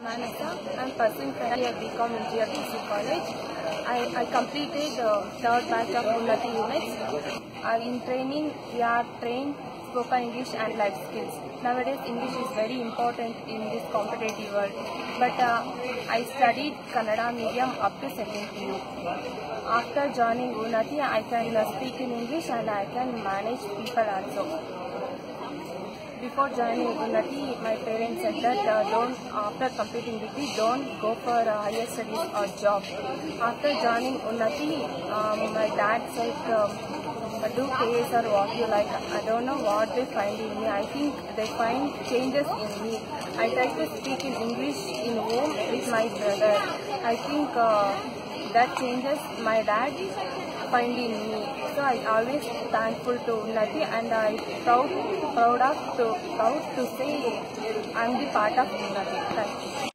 I'm pursuing year BCom in GRDC College. I, I completed uh, third batch of Unnati UNXT. Uh, in training, we are trained spoken English and life skills. Nowadays, English is very important in this competitive world. But uh, I studied Kannada medium up to second PU. After joining Unnati, I can uh, speak in English and I can manage people also. Before joining Unnati, my parents said that uh, don't, after completing degree, don't go for higher studies or job. After joining Unnati, um, my dad said, um, do KS or what you like. I don't know what they find in me. I think they find changes in me. I try to speak in English in home with my brother. I think uh, that changes my dad find in me. So I always thankful to Unnati and I proud proud of to proud to say I'm the part of Unnati. Thank you.